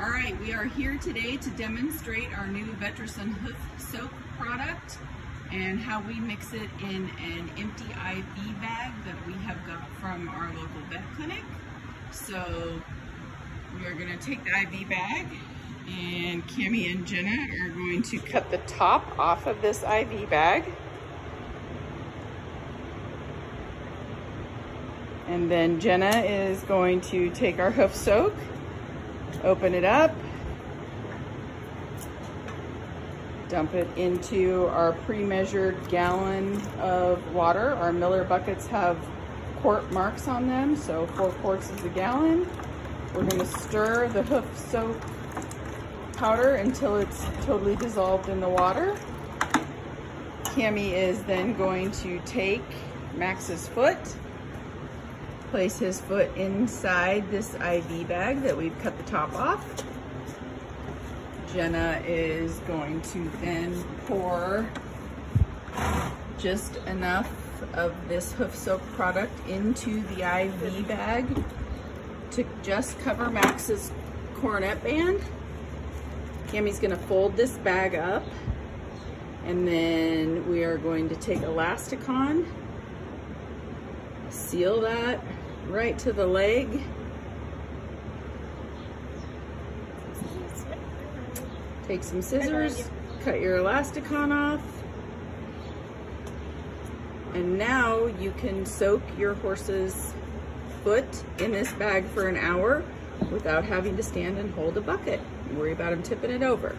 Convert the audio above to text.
All right, we are here today to demonstrate our new Vetericyn Hoof Soak product and how we mix it in an empty IV bag that we have got from our local vet clinic. So we are gonna take the IV bag and Cami and Jenna are going to cut the top off of this IV bag. And then Jenna is going to take our hoof soak Open it up. Dump it into our pre-measured gallon of water. Our Miller buckets have quart marks on them, so four quarts is a gallon. We're gonna stir the hoof soak powder until it's totally dissolved in the water. Cami is then going to take Max's foot place his foot inside this IV bag that we've cut the top off. Jenna is going to then pour just enough of this hoof soak product into the IV bag to just cover Max's coronet band. Cami's gonna fold this bag up and then we are going to take Elastikon, seal that right to the leg. Take some scissors, cut your Elastikon off. And now you can soak your horse's foot in this bag for an hour without having to stand and hold a bucket. Worry about him tipping it over.